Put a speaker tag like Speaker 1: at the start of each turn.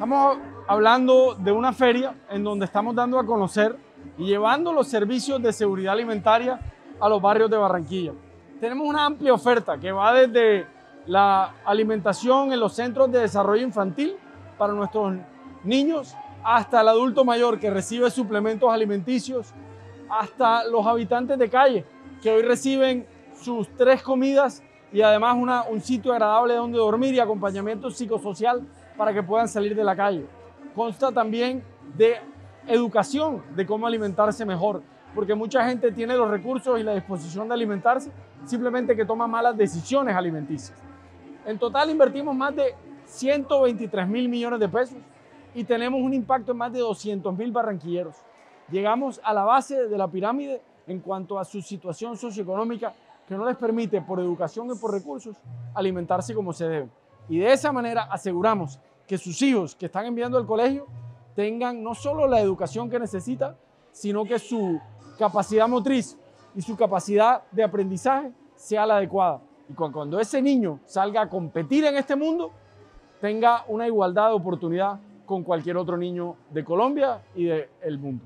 Speaker 1: Estamos hablando de una feria en donde estamos dando a conocer y llevando los servicios de seguridad alimentaria a los barrios de Barranquilla. Tenemos una amplia oferta que va desde la alimentación en los centros de desarrollo infantil para nuestros niños hasta el adulto mayor que recibe suplementos alimenticios, hasta los habitantes de calle que hoy reciben sus tres comidas y además un sitio agradable donde dormir y acompañamiento psicosocial para que puedan salir de la calle. Consta también de educación de cómo alimentarse mejor, porque mucha gente tiene los recursos y la disposición de alimentarse, simplemente que toma malas decisiones alimenticias. En total invertimos más de 123 mil millones de pesos y tenemos un impacto en más de 200 mil barranquilleros. Llegamos a la base de la pirámide en cuanto a su situación socioeconómica que no les permite por educación y por recursos alimentarse como se debe. Y de esa manera aseguramos que sus hijos que están enviando al colegio tengan no solo la educación que necesitan, sino que su capacidad motriz y su capacidad de aprendizaje sea la adecuada. Y cuando ese niño salga a competir en este mundo, tenga una igualdad de oportunidad con cualquier otro niño de Colombia y del mundo.